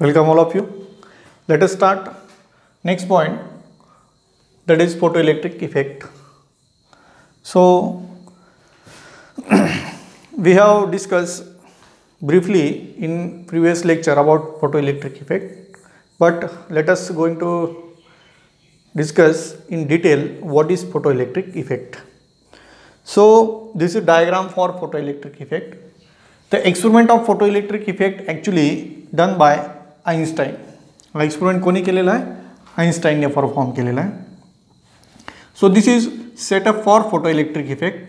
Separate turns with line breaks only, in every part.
Welcome all of you. Let us start. Next point that is photoelectric effect. So we have discussed briefly in previous lecture about photoelectric effect but let us going to discuss in detail what is photoelectric effect. So this is diagram for photoelectric effect. The experiment of photoelectric effect actually done by Einstein हा experiment कोणी केलेला आहे आईन्स्टाईनने perform केलेला आहे so this is setup for photo electric effect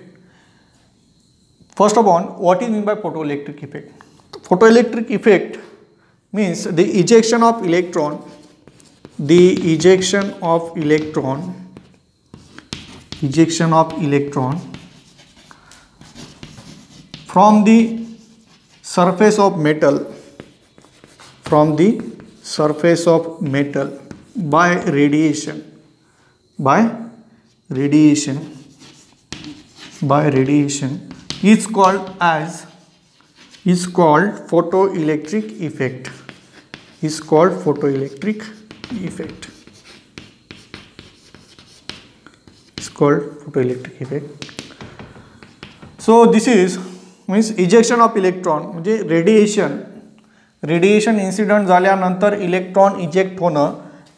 first of all what is mean by photo electric effect photo electric effect means the ejection of electron the ejection of electron ejection of electron from the surface of metal from the surface of metal by radiation by radiation by radiation is called as is called photoelectric effect is called photoelectric effect is called photoelectric effect so this is means ejection of electron म्हणजे radiation radiation incident झाल्यानंतर electron eject होणं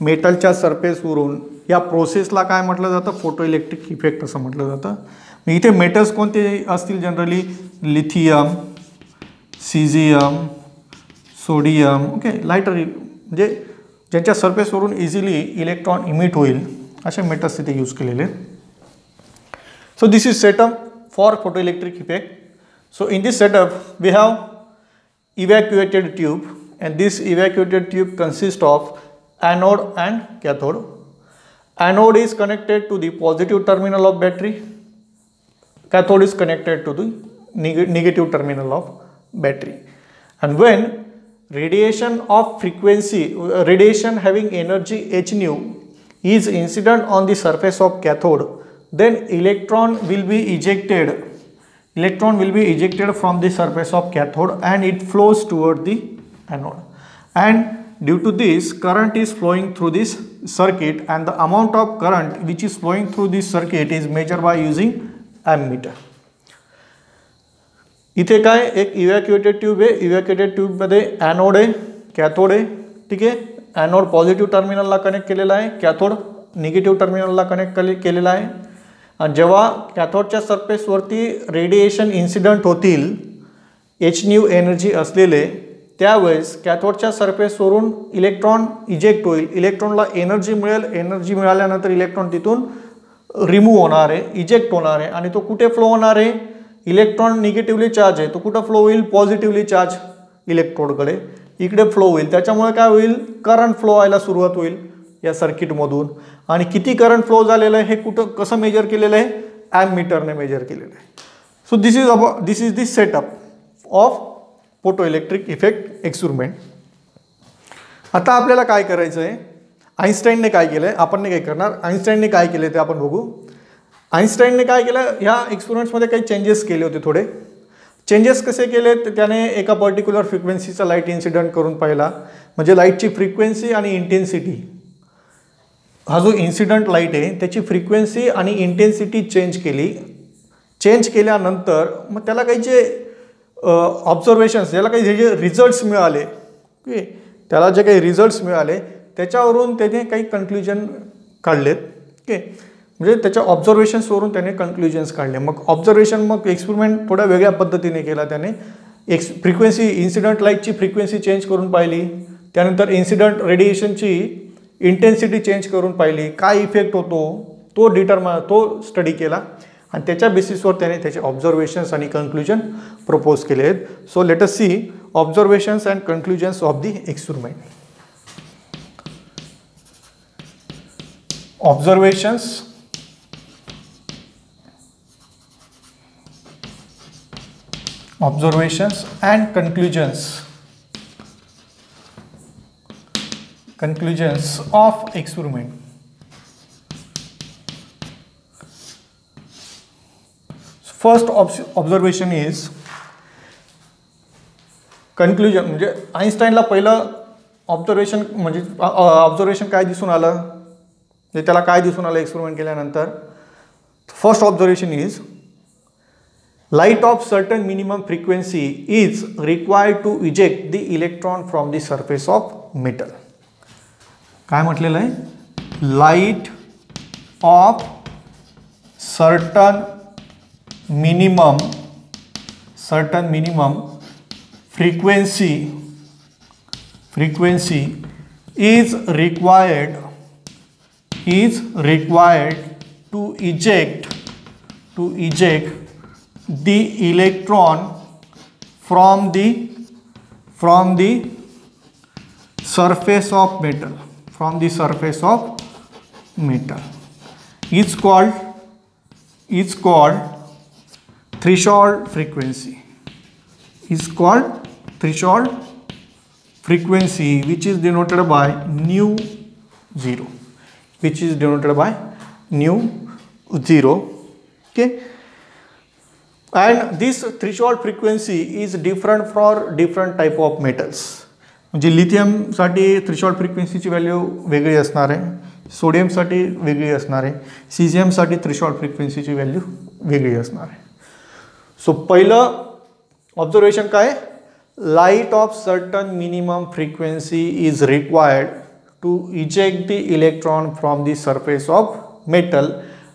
मेटलच्या सरफेसवरून या प्रोसेसला काय म्हटलं जातं फोटो इलेक्ट्रिक इफेक्ट असं म्हटलं जातं मग इथे मेटल्स कोणते असतील generally lithium caesium sodium okay lighter म्हणजे ज्यांच्या सरफेसवरून इझिली इलेक्ट्रॉन इमिट होईल असे मेटल्स तिथे यूज केलेले so this is setup for photo electric effect so in this setup we have evacuated tube and this evacuated tube consists of anode and cathode. Anode is connected to the positive terminal of battery, cathode is connected to the neg negative terminal of battery. And when radiation of frequency, uh, radiation having energy h nu is incident on the surface of cathode, then electron will be ejected electron will be ejected from the surface of cathode and it flows toward the anode and due to this current is flowing through this circuit and the amount of current which is flowing through this circuit is measured by using ammeter इथे काय एक इव्हॅक्युएटेड tube आहे इव्हॅक्युएटेड ट्यूबमध्ये anode आहे cathode आहे ठीक आहे anode positive टर्मिनलला connect केलेला आहे कॅथोड निगेटिव्ह टर्मिनलला कनेक्ट केलेला आहे आणि जेव्हा कॅथोडच्या सरफेसवरती रेडिएशन इन्सिडंट होतील एच न्यू एनर्जी असलेले त्यावेळेस कॅथोडच्या सरफेसवरून इलेक्ट्रॉन इजेक्ट होईल इलेक्ट्रॉनला एनर्जी मिळेल एनर्जी मिळाल्यानंतर इलेक्ट्रॉन तिथून रिमूव्ह होणार आहे इजेक्ट होणार आहे आणि तो कुठे फ्लो होणार आहे इलेक्ट्रॉन निगेटिव्हली चार्ज आहे तो कुठं फ्लो होईल पॉझिटिव्हली चार्ज इलेक्ट्रोडकडे इकडे फ्लो होईल त्याच्यामुळे काय होईल करंट फ्लो व्हायला सुरुवात होईल या सर्किटमधून आणि किती करंट फ्लो झालेलं आहे हे कुठं कसं मेजर केलेलं आहे ॲम मीटरने मेजर केलेलं आहे so this is uh this is this setup of photo electric effect experiment आता आपल्याला काय करायचं आहे आईन्स्टाईनने काय केलं आहे आपण काय करणार आईन्स्टाईनने काय केलं ते आपण बघू आईन्स्टाईनने काय केलं ह्या एक्सपेरिमेंट्समध्ये काही चेंजेस केले होते थोडे चेंजेस कसे केले तर त्याने एका पर्टिक्युलर फ्रिक्वेन्सीचा लाईट इन्सिडंट करून पाहिला म्हणजे लाईटची फ्रिक्वेन्सी आणि इंटेन्सिटी हा जो इन्सिडंट लाईट आहे त्याची फ्रिक्वेन्सी आणि इंटेन्सिटी चेंज केली चेंज केल्यानंतर मग त्याला काही जे ऑब्झर्वेशन्स त्याला काही जे जे रिझल्ट्स मिळाले ओके त्याला जे काही रिझल्ट्स मिळाले त्याच्यावरून त्याने काही कन्क्ल्युजन काढलेत ओके म्हणजे त्याच्या ऑब्झर्वेशन्सवरून त्याने कन्क्ल्युजन्स काढले मग ऑब्झर्वेशन मग एक्सपेरिमेंट थोड्या वेगळ्या पद्धतीने केला त्याने एक्स फ्रिक्वेन्सी इन्सिडंट लाईटची फ्रिक्वेन्सी चेंज करून पाहिली त्यानंतर इन्सिडंट रेडिएशनची इंटेन्सिटी चेंज करून पाहिली काय इफेक्ट होतो तो डिटर्म तो स्टडी केला आणि त्याच्या बेसिसवर त्याने त्याचे ऑब्झर्वेशन्स आणि कन्क्लुजन प्रपोज केले आहेत so let us see observations and conclusions of the experiment observations observations and conclusions conclusions of experiment. First observation is conclusion म्हणजे आईन्स्टाईनला पहिलं ऑब्झर्वेशन म्हणजे ऑब्झर्वेशन काय दिसून आलं म्हणजे त्याला काय दिसून आलं एक्सपेरिमेंट केल्यानंतर first observation is light of certain minimum frequency is required to eject the electron from the surface of metal काय म्हटलेलं आहे light of certain minimum certain minimum frequency frequency is required is required to eject to eject the electron from the from the surface of metal from the surface of metal is called is called threshold frequency is called threshold frequency which is denoted by nu 0 which is denoted by nu 0 okay and this threshold frequency is different for different type of metals म्हणजे लिथियमसाठी थ्रिशॉल फ्रिक्वेन्सीची value वेगळी असणार आहे सोडियमसाठी वेगळी असणार आहे सीझियमसाठी थ्रिशॉल फ्रिक्वेन्सीची value वेगळी असणार आहे सो पहिलं ऑब्झर्वेशन काय light of certain minimum frequency is required to eject the electron from the surface of metal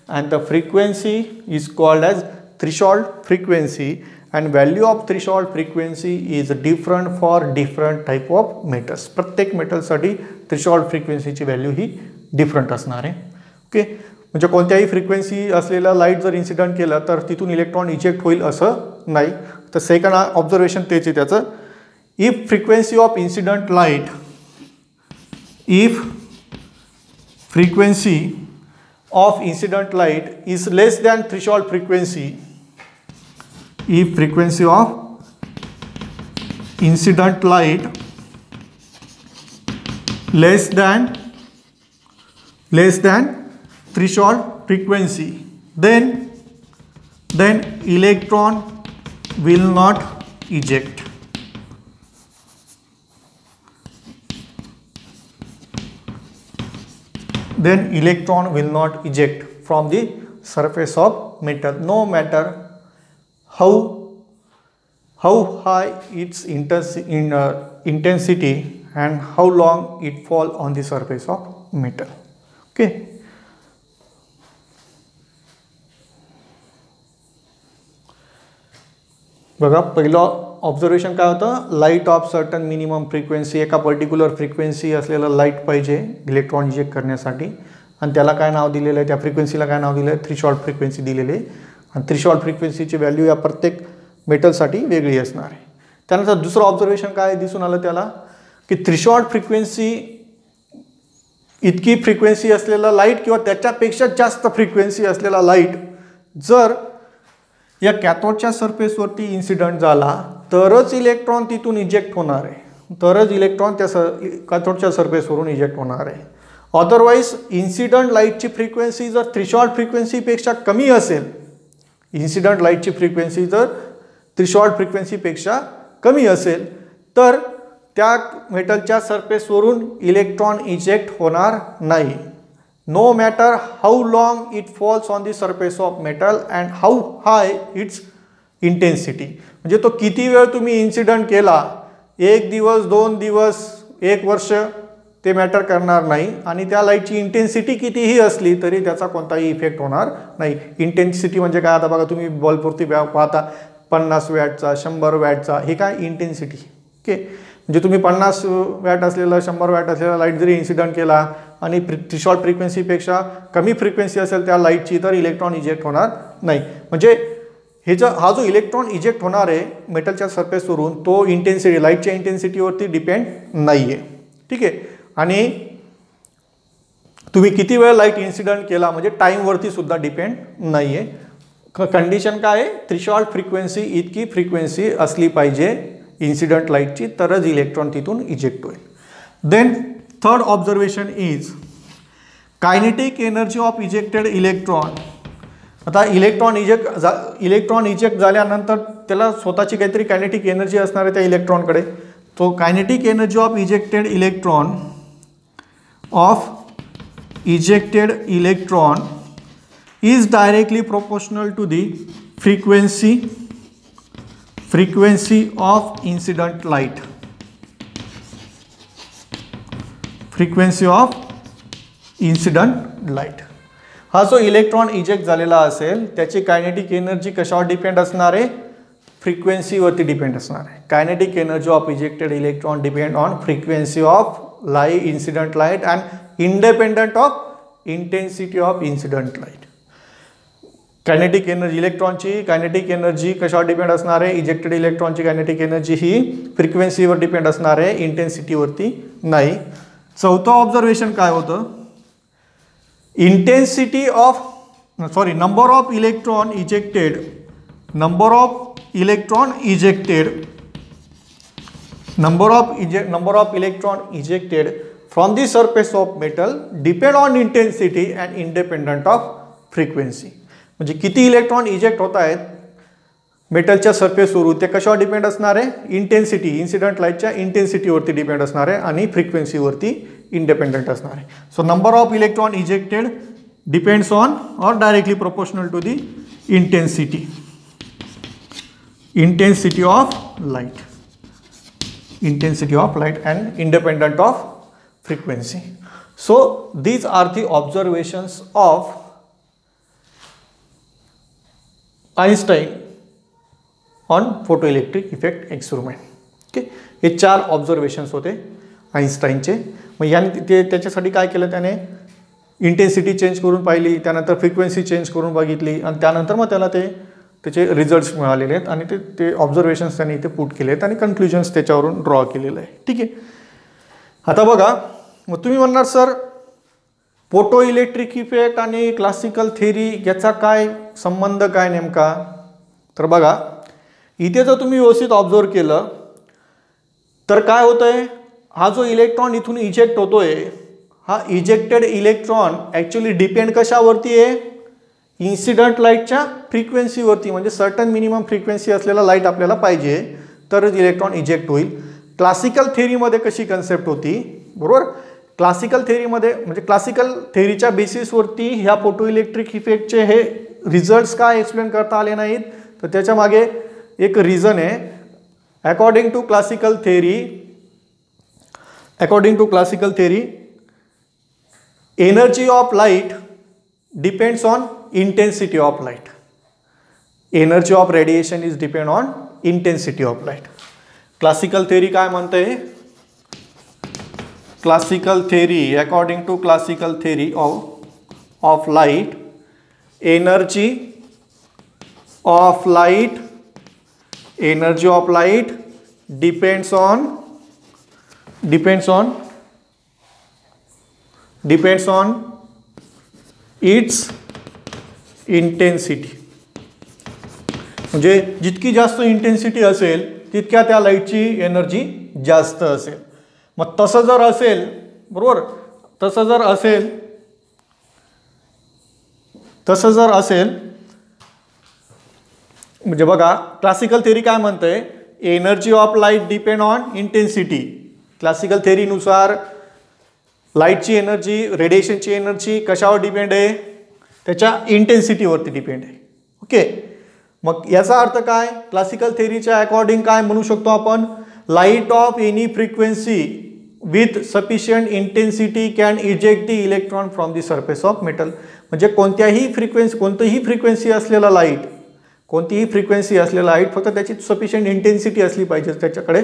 and the frequency is called as threshold frequency and value of threshold frequency is different for different type of metals प्रत्येक मेटलसाठी threshold फ्रिक्वेन्सीची value ही different असणार आहे okay म्हणजे कोणत्याही frequency असलेला light जर इन्सिडंट केला तर तिथून इलेक्ट्रॉन इजेक्ट होईल असं नाही तर सेकंड ऑब्झर्वेशन तेच आहे त्याचं if frequency of incident light if frequency of incident light is less than threshold frequency if frequency of incident light less than less than threshold frequency then then electron will not eject then electron will not eject from the surface of metal no matter how, how high its intensi in, uh, intensity and how long it fall on the surface of metal. Okay. बघा पहिलं observation काय होतं light of certain minimum frequency एका particular frequency असलेलं light पाहिजे electron eject करण्यासाठी आणि त्याला काय नाव दिलेलं आहे त्या फ्रिक्वेन्सीला काय नाव दिलं आहे थ्री शॉर्ट फ्रिक्वेन्सी दिलेली आहे आणि त्रिशॉल फ्रिक्वेन्सीची व्हॅल्यू या प्रत्येक मेटलसाठी वेगळी असणार आहे त्यानंतर दुसरं ऑब्झर्वेशन काय दिसून आलं त्याला की थ्रिशॉट फ्रिक्वेन्सी इतकी फ्रिक्वेन्सी असलेला लाईट किंवा त्याच्यापेक्षा जास्त फ्रिक्वेन्सी असलेला लाईट जर या कॅथोडच्या सरफेसवरती इन्सिडंट झाला तरच इलेक्ट्रॉन तिथून इजेक्ट होणार आहे तरच इलेक्ट्रॉन त्या सर कॅथोडच्या सरफेसवरून इजेक्ट होणार आहे अदरवाईज इन्सिडंट लाईटची फ्रिक्वेन्सी जर थ्रिशॉर्ट फ्रिक्वेन्सीपेक्षा कमी असेल इन्सिडंट लाईटची फ्रिक्वेन्सी जर त्रिशॉर्ट फ्रिक्वेन्सीपेक्षा कमी असेल तर त्या मेटलच्या सरफेसवरून इलेक्ट्रॉन इजेक्ट होणार नाही no matter how long it falls on the surface of metal and how high its intensity म्हणजे तो किती वेळ तुम्ही इन्सिडंट केला एक दिवस दोन दिवस एक वर्ष ते मॅटर करणार नाही आणि त्या लाईटची इंटेन्सिटी कितीही असली तरी त्याचा कोणताही इफेक्ट होणार नाही इंटेन्सिटी म्हणजे काय आता बघा तुम्ही बॉलपुरती पाहता पन्नास वॅटचा शंभर वॅटचा हे काय इंटेन्सिटी ओके म्हणजे तुम्ही पन्नास वॅट असलेला शंभर वॅट असलेला लाईट जरी इन्सिडंट केला आणि प्रि शॉर्ट फ्रिक्वेन्सीपेक्षा कमी फ्रिक्वेन्सी असेल त्या लाईटची तर इलेक्ट्रॉन इजेक्ट होणार नाही म्हणजे हे जो हा जो इलेक्ट्रॉन इजेक्ट होणार आहे मेटलच्या सरफेसवरून तो इंटेन्सिटी लाईटच्या इंटेन्सिटीवरती डिपेंड नाही आहे ठीक आहे आणि तुम्ही किती वेळ लाईट इन्सिडंट केला म्हणजे टाईमवरती सुद्धा डिपेंड नाही आहे कंडिशन काय आहे थ्रिशॉल्ट फ्रिक्वेन्सी इतकी फ्रिक्वेन्सी असली पाहिजे इन्सिडंट लाईटची तरच इलेक्ट्रॉन तिथून इजेक्ट होईल then third observation is kinetic energy of ejected electron आता इलेक्ट्रॉन इजेक्ट जा इलेक्ट्रॉन इजेक्ट झाल्यानंतर त्याला स्वतःची काहीतरी कायनेटिक एनर्जी असणार आहे त्या इलेक्ट्रॉनकडे तो kinetic energy of ejected electron of ejected electron is directly proportional to the frequency frequency of incident light frequency of incident light हा जो इलेक्ट्रॉन इजेक्ट झालेला असेल त्याची कायनेटिक एनर्जी कशावर डिपेंड असणार आहे फ्रिक्वेन्सीवरती डिपेंड असणार आहे kinetic energy of ejected electron depend on frequency of light incident light and independent of intensity of incident light kinetic energy इलेक्ट्रॉनची कायनेटिक एनर्जी कशावर डिपेंड असणार आहे इजेक्टेड इलेक्ट्रॉनची कायनेटिक एनर्जी ही फ्रिक्वेन्सीवर डिपेंड असणार आहे इंटेन्सिटीवरती नाही चौथं ऑब्झर्वेशन काय होतं intensity of sorry number of electron ejected number of electron ejected number of इजे number of electron ejected from the surface of metal depend on intensity and independent of frequency म्हणजे किती electron eject होत आहेत मेटलच्या सरफेसवरून ते कशावर depend असणार आहे intensity incident लाईटच्या इंटेन्सिटीवरती डिपेंड असणार आहे आणि फ्रिक्वेन्सीवरती इंडिपेंडंट असणार आहे so number of electron ejected depends on or directly proportional to the intensity intensity of light intensity of light and independent of frequency. So these are the observations of Einstein on electric effect experiment okay हे चार observations होते आईन्स्टाईनचे मग याने ते त्याच्यासाठी काय केलं त्याने इंटेन्सिटी चेंज करून पाहिली त्यानंतर फ्रिक्वेन्सी चेंज करून बघितली आणि त्यानंतर मग त्याला ते त्याचे रिझल्ट्स मिळालेले आहेत आणि ते ते ऑब्झर्वेशन्स त्यांनी इथे पुट केले आहेत आणि कन्क्ल्युजन्स त्याच्यावरून ड्रॉ केलेलं आहे ठीक आहे आता बघा मग तुम्ही म्हणणार सर फोटो इलेक्ट्रिक इफेक्ट आणि क्लासिकल थेरी याचा काय संबंध काय नेमका तर बघा इथे जर तुम्ही व्यवस्थित ऑब्झर्व केलं तर काय होतं आहे हा जो इलेक्ट्रॉन इथून इजेक्ट होतो आहे हा इजेक्टेड इलेक्ट्रॉन ॲक्च्युली डिपेंड कशावरती आहे इन्सिडंट लाईटच्या फ्रिक्वेन्सीवरती म्हणजे सर्टन मिनिमम फ्रिक्वेन्सी असलेला लाईट आपल्याला पाहिजे तरच इलेक्ट्रॉन इजेक्ट होईल क्लासिकल थेअरीमध्ये कशी कन्सेप्ट होती बरोबर क्लासिकल थेअरीमध्ये म्हणजे क्लासिकल थेअरीच्या बेसिसवरती ह्या फोटो इलेक्ट्रिक इफेक्टचे हे रिझल्ट्स काय एक्सप्लेन करता आले नाहीत तर त्याच्यामागे एक रिझन आहे according to classical theory according to classical theory energy of light depends on intensity of light. Energy of radiation is depend on intensity of light. Classical theory kaya mante hai? Classical theory, according to classical theory of, of light, energy of light, energy of light depends on, depends on, depends on its intensity म्हणजे जितकी जास्त intensity असेल तितक्या त्या लाईटची energy जास्त असेल मग तसं जर असेल बरोबर तसं जर असेल तसं जर असेल म्हणजे बघा क्लासिकल थेरी काय म्हणते energy of light depend on intensity classical थेरीनुसार लाईटची एनर्जी रेडिएशनची एनर्जी कशावर डिपेंड आहे त्याच्या इंटेन्सिटीवरती डिपेंड आहे ओके मग याचा अर्थ काय क्लासिकल थेरीच्या अकॉर्डिंग काय म्हणू शकतो आपण light of any frequency with sufficient intensity can eject the electron from the surface of metal म्हणजे कोणत्याही फ्रिक्वेन्सी कोणतीही फ्रिक्वेन्सी असलेला लाईट कोणतीही फ्रिक्वेन्सी असलेला लाईट फक्त त्याची सफिशियंट इंटेन्सिटी असली पाहिजे त्याच्याकडे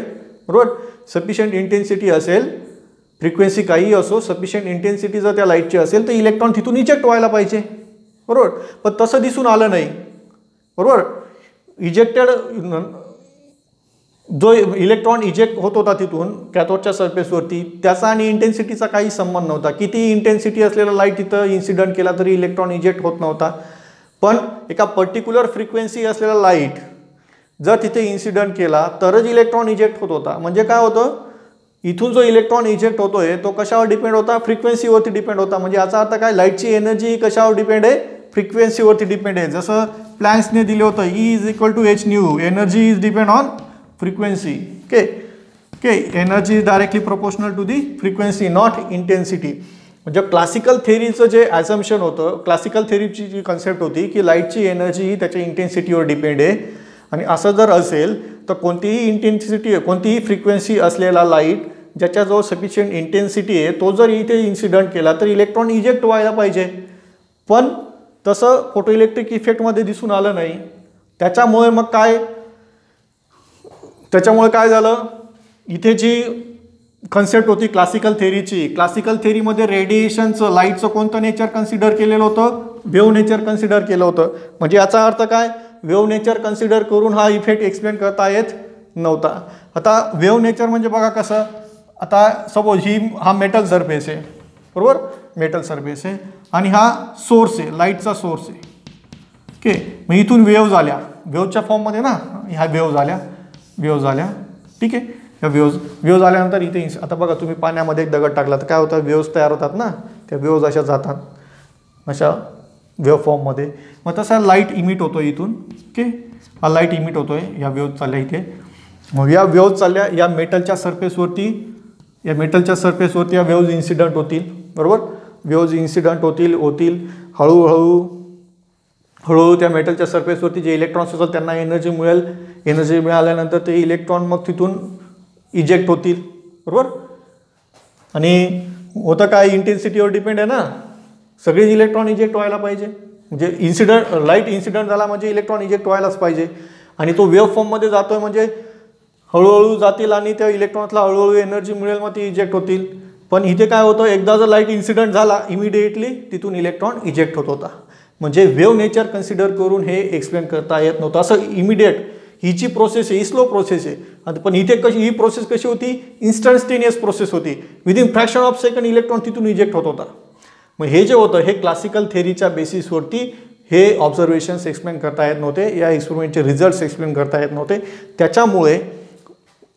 बरोबर सफिशियंट इंटेन्सिटी असेल फ्रिक्वेन्सी काहीही असो सफिशियंट इंटेन्सिटी जर त्या लाईटची असेल तर इलेक्ट्रॉन तिथून इजेक्ट व्हायला पाहिजे बरोबर पण तसं दिसून आलं नाही बरोबर इजेक्टेड जो इलेक्ट्रॉन इजेक्ट होत होता तिथून कॅथोडच्या सरफेसवरती त्याचा आणि इंटेन्सिटीचा काही संबंध नव्हता किती इंटेन्सिटी असलेला लाईट तिथं इन्सिडंट केला तरी इलेक्ट्रॉन इजेक्ट होत नव्हता पण एका पर्टिक्युलर फ्रिक्वेन्सी असलेला लाईट जर तिथे इन्सिडंट केला तरच इलेक्ट्रॉन इजेक्ट होत होता म्हणजे काय होतं इथून जो इलेक्ट्रॉन इजेक्ट होतो आहे तो कशावर डिपेंड होता फ्रिक्वेन्सीवरती डिपेंड होता म्हणजे याचा अर्थ काय लाईटची एनर्जी कशावर डिपेंड आहे फ्रिक्वेन्सीवरती डिपेंड आहे जसं प्लॅन्सने दिलं होतं E is equal to H nu energy is depend on frequency okay K energy is directly proportional to the frequency not intensity म्हणजे क्लासिकल थेरीचं जे ॲझम्शन होतं क्लासिकल थेरीची जी कन्सेप्ट होती की लाईटची एनर्जी ही त्याच्या इंटेन्सिटीवर डिपेंड आहे आणि असं जर असेल तर कोणतीही इंटेन्सिटी कोणतीही फ्रिक्वेन्सी असलेला लाईट जो सफिशियंट इंटेन्सिटी आहे तो जर इथे इन्सिडंट केला तर इलेक्ट्रॉन इजेक्ट व्हायला पाहिजे पण तसं फोटोइलेक्ट्रिक इलेक्ट्रिक इफेक्टमध्ये दिसून आलं नाही त्याच्यामुळे मग काय त्याच्यामुळे काय झालं इथे जी कन्सेप्ट होती क्लासिकल थेरीची क्लासिकल थेरीमध्ये रेडिएशनचं लाईटचं कोणतं नेचर कन्सिडर केलेलं होतं वेव नेचर कन्सिडर केलं होतं म्हणजे याचा अर्थ काय वेव नेचर कन्सिडर करून हा इफेक्ट एक्सप्लेन करता येत नव्हता आता वेव नेचर म्हणजे बघा कसं आता सपोज ही हा मेटल सरफेस आहे बरोबर मेटल सरफेस आहे आणि हा सोर्स आहे लाईटचा सोर्स आहे ओके मग इथून वेव झाल्या वेवच्या फॉर्ममध्ये ना ह्या वेव झाल्या वेव झाल्या ठीक आहे ह्या वेव्ज वेव झाल्यानंतर इथे आता बघा तुम्ही पाण्यामध्ये एक दगड टाकला तर काय होतं वेव्ज तयार होतात ना त्या वेव्ज अशा जातात अशा वेव्ह फॉर्ममध्ये मग तसा लाईट इमिट होतो इथून ओके हा लाईट इमिट होतो आहे ह्या वेव्ह चालल्या इथे मग या वेव्ह चालल्या या मेटलच्या सरफेसवरती या मेटलच्या सरफेसवरती या वेव्ज इन्सिडंट होतील बरोबर वेव्ज इन्सिडंट होतील होतील हळूहळू हळूहळू त्या मेटलच्या सरफेसवरती जे इलेक्ट्रॉन्स असतात त्यांना एनर्जी मिळेल एनर्जी मिळाल्यानंतर ते इलेक्ट्रॉन मग तिथून इजेक्ट होतील बरोबर आणि होतं काय इंटेन्सिटीवर डिपेंड आहे ना सगळे इलेक्ट्रॉन इजेक्ट व्हायला पाहिजे म्हणजे इन्सिडंट लाईट इन्सिडंट झाला म्हणजे इलेक्ट्रॉन इजेक्ट व्हायलाच पाहिजे आणि तो वेव्ह फॉर्ममध्ये जातो आहे म्हणजे हळूहळू जातील आणि त्या इलेक्ट्रॉन्सला हळूहळू एनर्जी मिळेल मग ती इजेक्ट होतील पण इथे काय होतं एकदा जर लाईट इन्सिडंट झाला इमिडिएटली तिथून इलेक्ट्रॉन इजेक्ट होत होता म्हणजे वेव्ह नेचर कन्सिडर करून हे एक्सप्लेन करता येत नव्हतं असं इमिडिएट जी प्रोसेस आहे ही स्लो प्रोसेस आहे पण इथे कशी ही प्रोसेस कशी होती इन्स्टंटेनियस प्रोसेस होती within fraction of second electron तिथून इजेक्ट होत होता मग हे जे होतं हे क्लासिकल थेअरीच्या बेसिसवरती हे ऑब्झर्वेशन्स एक्सप्लेन करता येत नव्हते या एक्सपेरिमेंटचे रिझल्ट्स एक्सप्लेन करता येत नव्हते त्याच्यामुळे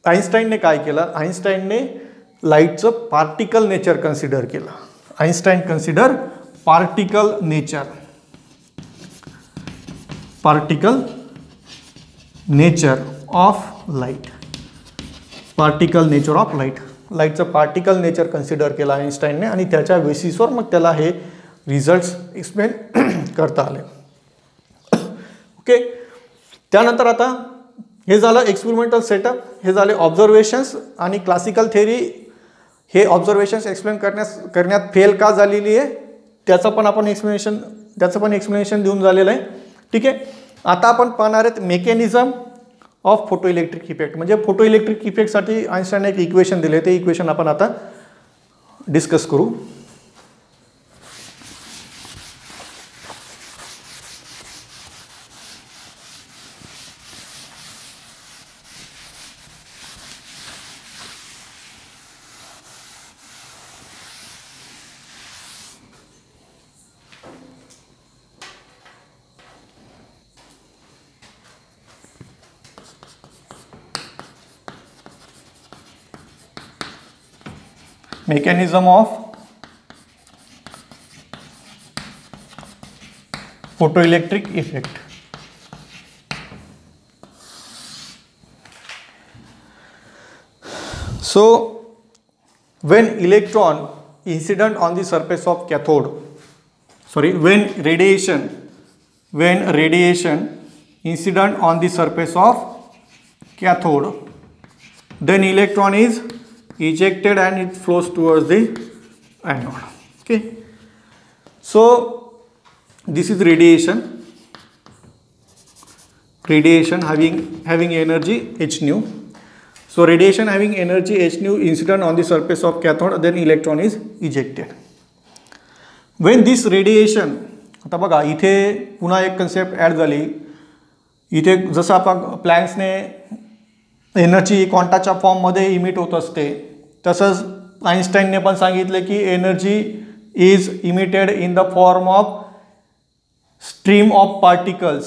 आईन्स्टाईनने काय केलं आईन्स्टाईनने लाईटचं पार्टिकल नेचर कन्सिडर केलं Einstein consider particle nature particle nature of light particle nature of light लाईटचं पार्टिकल नेचर कन्सिडर केला आईन्स्टाईनने आणि त्याच्या बेसिसवर मग त्याला हे रिझल्ट्स एक्सप्लेन करता आले ओके त्यानंतर आता हे झालं एक्सपेरिमेंटल सेटअप हे झाले ऑब्झर्वेशन्स आणि क्लासिकल थेरी हे ऑब्झर्वेशन्स एक्सप्लेन करण्यास करण्यात फेल का झालेली आहे त्याचं पण आपण एक्सप्लेनेशन त्याचं पण एक्सप्लेनेशन देऊन झालेलं आहे ठीक आहे आता आपण पाहणार आहेत mechanism of photo electric effect म्हणजे फोटो इलेक्ट्रिक इफेक्टसाठी आयन्स्टाईनने एक इक्वेशन दिले ते इक्वेशन आपण आता डिस्कस करू mechanism of photoelectric effect. So, when electron incident on the surface of cathode, sorry, when radiation, when radiation incident on the surface of cathode, then electron is ejected and it flows towards the anode okay so this is radiation radiation having having energy h nu so radiation having energy h nu incident on the surface of cathode then electron is ejected when this radiation आता बघा इथे पुन्हा एक concept add झाली इथे जसं आपण प्लॅन्सने energy क्वांटाच्या फॉर्ममध्ये इमिट होत असते तसंच आईन्स्टाईनने पण सांगितले की energy is emitted in the form of stream of particles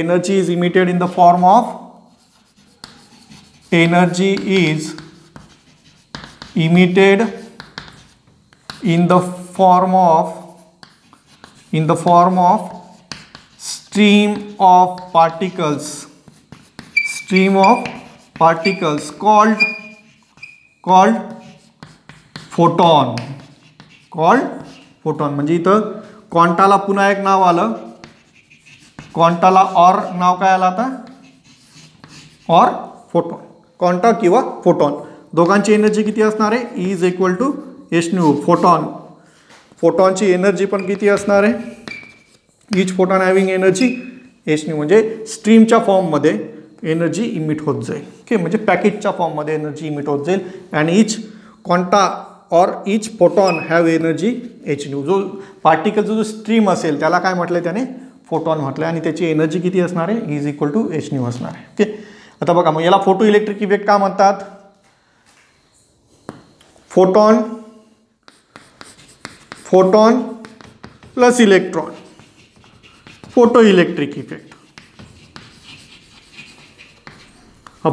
energy is emitted in the form of energy is emitted in the form of in the form of stream of particles stream of particles called called photon called photon म्हणजे इथं क्वांटाला पुन्हा एक नाव आलं क्वांटाला or नाव काय आलं आता or photon quanta किंवा photon दोघांची एनर्जी किती असणार आहे is equal to S nu photon फोटॉनची energy पण किती असणार आहे each photon having energy S nu म्हणजे स्ट्रीमच्या फॉर्ममध्ये एनर्जी इमिट होत जाईल ओके म्हणजे पॅकेटच्या फॉर्ममध्ये एनर्जी इमिट होत जाईल अँड इच क्वांटा और each photon have energy H nu जो पार्टिकलचा जो स्ट्रीम असेल त्याला काय म्हटलं त्याने फोटॉन म्हटलं आणि त्याची एनर्जी किती असणार आहे is equal to h nu असणार आहे ओके आता बघा मग याला फोटो इलेक्ट्रिक इफेक्ट का म्हणतात photon photon plus electron photo electric effect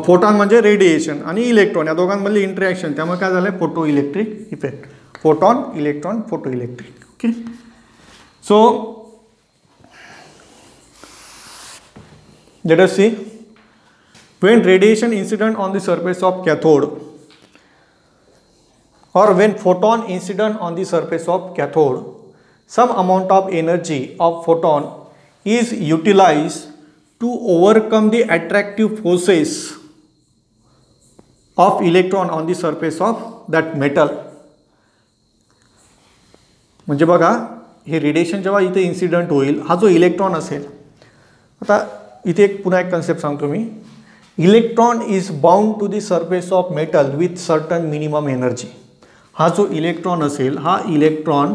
photon म्हणजे रेडिएशन आणि इलेक्ट्रॉन या दोघांमधले इंट्रॅक्शन त्यामुळे काय झालं photo electric effect photon electron photo electric okay so jet see when radiation incident on the surface of cathode or when photon incident on the surface of cathode some amount of energy of photon is utilize to overcome the attractive forces of electron on the surface of that metal म्हणजे बघा हे radiation जेव्हा इथे incident होईल हा जो electron असेल आता इथे एक पुन्हा एक कन्सेप्ट सांगतो मी electron is bound to the surface of metal with certain minimum energy हा जो इलेक्ट्रॉन असेल हा इलेक्ट्रॉन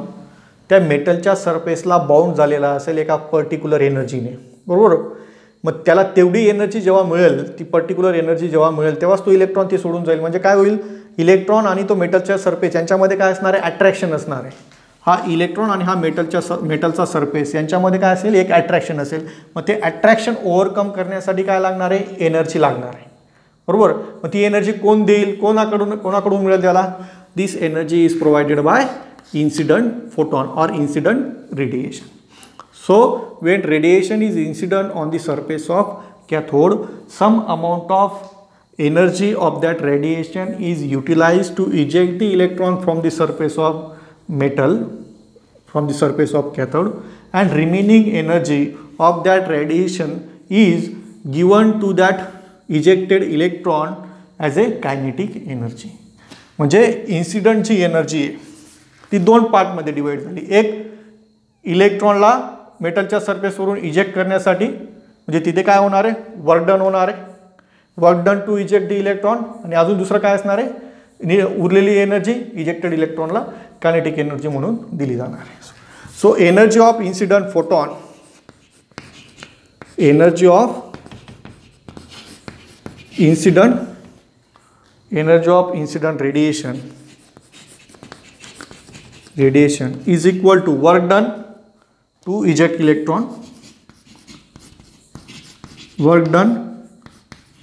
त्या मेटलच्या सरफेसला बाउंड झालेला असेल एका पर्टिक्युलर एनर्जीने बरोबर मग त्याला तेवढी एनर्जी जेव्हा मिळेल ती पर्टिक्युलर एनर्जी जेव्हा मिळेल तेव्हाच तो इलेक्ट्रॉन ती सोडून जाईल म्हणजे काय होईल इलेक्ट्रॉन आणि तो मेटलच्या सरफेस यांच्यामध्ये काय असणार आहे अट्रॅक्शन असणार आहे हा इलेक्ट्रॉन आणि हा मेटलच्या स मेटलचा सरफेस यांच्यामध्ये काय असेल एक अट्रॅक्शन असेल मग ते अट्रॅक्शन ओव्हरकम करण्यासाठी काय लागणार आहे एनर्जी लागणार आहे बरोबर मग ती एनर्जी कोण देईल कोणाकडून कोणाकडून मिळेल त्याला this energy is provided by incident photon or incident radiation so when radiation is incident on the surface of cathode some amount of energy of that radiation is utilized to eject the electron from the surface of metal from the surface of cathode and remaining energy of that radiation is given to that ejected electron as a kinetic energy म्हणजे इन्सिडंटची energy आहे ती दोन पार्टमध्ये divide झाली एक इलेक्ट्रॉनला मेटलच्या सर्फेसवरून eject करण्यासाठी म्हणजे तिथे काय होणार आहे वर्क डन होणार आहे work done to eject the electron आणि अजून दुसरं काय असणार आहे उरलेली एनर्जी इजेक्टेड इलेक्ट्रॉनला कॅनेटिक एनर्जी म्हणून दिली जाणार आहे so energy of incident photon energy of incident energy of incident radiation radiation is equal to work done to eject electron. Work done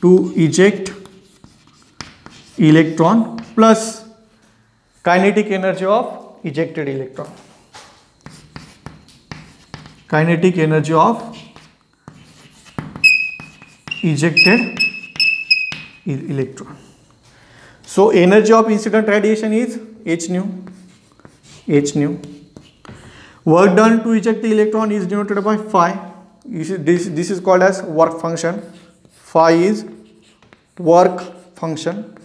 to eject electron plus kinetic energy of ejected electron. Kinetic energy of ejected electron. So energy of incident radiation is h nu. Work done to eject the electron is denoted by phi. This, this is called as work function. Phi is work function.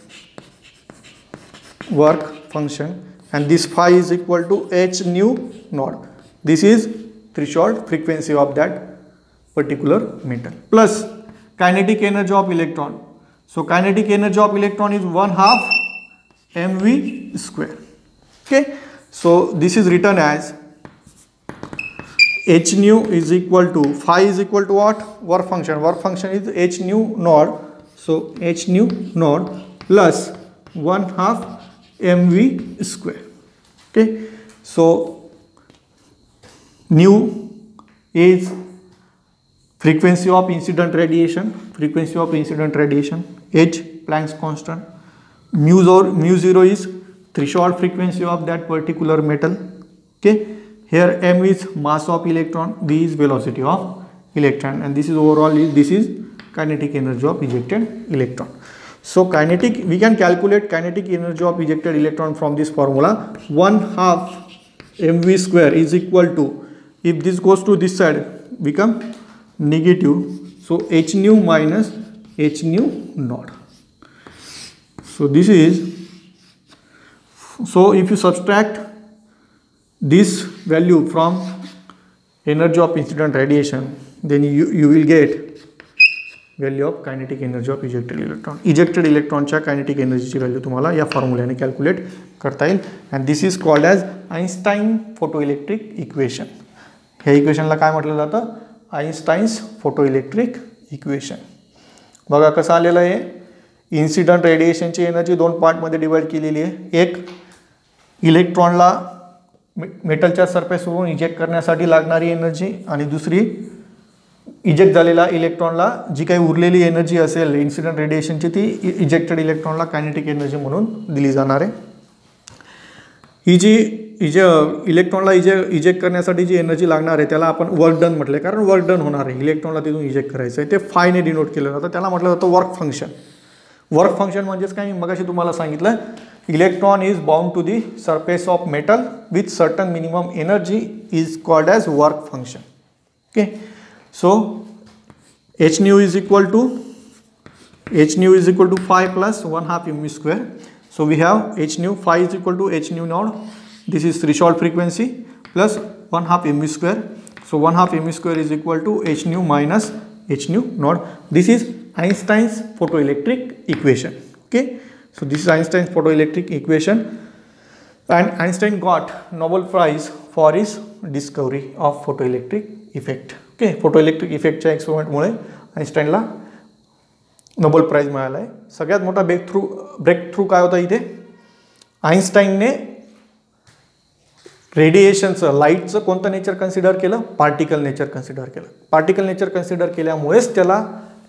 Work function. And this phi is equal to h nu naught. This is threshold frequency of that particular metal. Plus kinetic energy of electron. So kinetic energy of electron is 1 half mv square. Okay. So this is written as h nu is equal to phi is equal to what work function work function is h nu naught so h nu naught plus 1 half mv square okay so nu is frequency of incident radiation frequency of incident radiation h Planck's constant mu zero, mu zero is threshold frequency of that particular metal okay here m is mass of electron v is velocity of electron and this is overall this is kinetic energy of ejected electron so kinetic we can calculate kinetic energy of ejected electron from this formula 1 half mv square is equal to if this goes to this side become negative so h nu minus h nu naught so this is so if you subtract this value from energy of incident radiation then you you will get value of kinetic energy of ejected electron ejected इलेक्ट्रॉनच्या kinetic एनर्जीची value तुम्हाला या फॉर्म्युल्याने calculate करता येईल and this is called as Einstein photo electric equation ह्या इक्वेशनला काय म्हटलं जातं आईन्स्टाईन्स फोटो इलेक्ट्रिक इक्वेशन बघा कसं आलेलं आहे इन्सिडंट रेडिएशनची एनर्जी दोन पार्टमध्ये डिवाईड केलेली आहे एक इलेक्ट्रॉनला मेटलच्या सरफेसवरून इजेक्ट करण्यासाठी लागणारी एनर्जी आणि दुसरी इजेक्ट झालेला इलेक्ट्रॉनला जी काही उरलेली एनर्जी असेल इन्सिडेंट रेडिएशनची ती इजेक्टेड इलेक्ट्रॉनला कायनेटिक एनर्जी म्हणून दिली जाणार आहे ही जी जे इलेक्ट्रॉनला इजे इजेक्ट करण्यासाठी जी एनर्जी लागणार आहे त्याला आपण वर्क डन म्हटले कारण वर्क डन होणार आहे इलेक्ट्रॉनला तिथून इजेक्ट करायचं आहे ते फायने डिनोट केलं जातं त्याला म्हटलं जातं वर्क फंक्शन वर्क फंक्शन म्हणजेच काय मी मगाशी तुम्हाला सांगितलं electron is bound to the surface of metal with certain minimum energy is called as work function. Okay. So h nu is equal to h nu is equal to phi plus 1 half mu square. So we have h nu phi is equal to h nu naught. This is threshold frequency plus 1 half mu square. So 1 half mu square is equal to h nu minus h nu naught. This is Einstein's photoelectric equation. Okay. So this is Einstein's photoelectric equation and Einstein got Nobel Prize for his discovery of photoelectric effect okay photoelectric इफेक्टच्या एक्सपेरिमेंटमुळे आईन्स्टाईनला Nobel prize मिळाला आहे सगळ्यात मोठा breakthrough breakthrough काय होता इथे आईन्स्टाईनने रेडिएशनचं लाईटचं कोणतं नेचर कन्सिडर केलं पार्टिकल नेचर कन्सिडर केलं पार्टिकल नेचर कन्सिडर केल्यामुळेच त्याला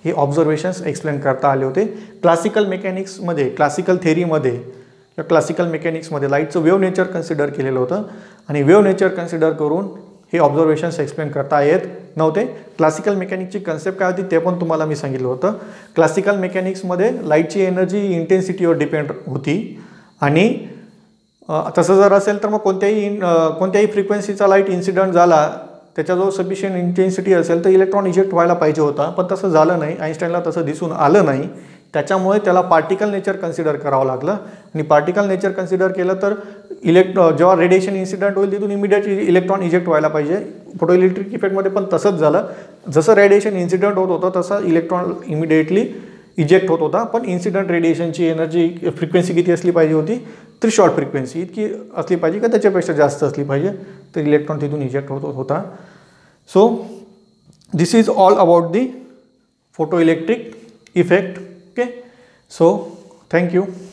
हे ऑब्झर्वेशन्स एक्सप्लेन करता आले होते क्लासिकल मेकॅनिक्समध्ये क्लासिकल थेरीमध्ये किंवा क्लासिकल मेकॅनिक्समध्ये लाईटचं वेव नेचर कन्सिडर केलेलं होतं आणि वेव नेचर कन्सिडर करून हे ऑब्झर्वेशन्स एक्सप्लेन करता येत नव्हते क्लासिकल मेकॅनिकची कन्सेप्ट काय होती ते पण तुम्हाला मी सांगितलं होतं क्लासिकल मेकॅनिक्समध्ये लाईटची एनर्जी इंटेन्सिटीवर डिपेंड होती आणि तसं जर असेल तर मग कोणत्याही इन कोणत्याही फ्रिक्वेन्सीचा लाईट इन्सिडंट झाला त्याच्याजवळ सफिशियंट इंटेन्सिटी असेल तर इलेक्ट्रॉन इजेक्ट व्हायला पाहिजे होता पण तसं झालं नाही आईन्स्टाईनला तसं दिसून आलं नाही त्याच्यामुळे त्याला पार्टिकल नेचर कन्सिडर करावं लागलं आणि पार्टिकल नेचर कन्सिडर केलं तर इलेक्ट्रॉ जेव्हा रेडिएशन इन्सिडंट होईल तिथून इमिडिएट इलेक्ट्रॉन इजेक्ट व्हायला पाहिजे फोटो इलेक्ट्रिक इफेक्टमध्ये पण तसंच झालं जसं रेडिएशन इन्सिडंट होत होतं तसं इलेक्ट्रॉन इमिडिएटली इजेक्ट होत होता पण इन्सिडंट रेडिएशनची एनर्जी फ्रिक्वेन्सी किती असली पाहिजे होती तरी शॉर्ट फ्रिक्वेन्सी इतकी असली पाहिजे का त्याच्यापेक्षा जास्त असली पाहिजे तो तर इलेक्ट्रॉन तिथून इजेक्ट होत होता so this is all about the photo electric effect okay so thank you